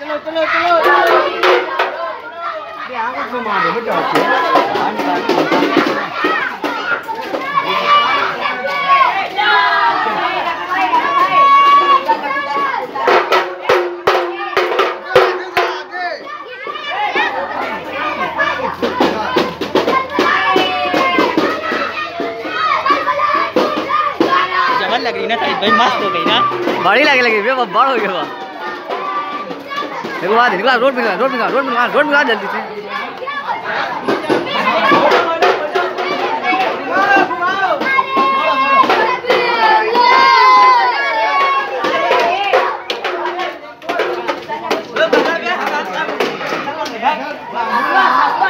चलो चलो चलो लग रही ना भाई मस्त हो गई ना। बड़ी लगे लगे बड़ हो गई देखो आ निकला रोड पे रोड पे रोड पे रोड पे आ जल्दी से Vamos lá, vamos lá.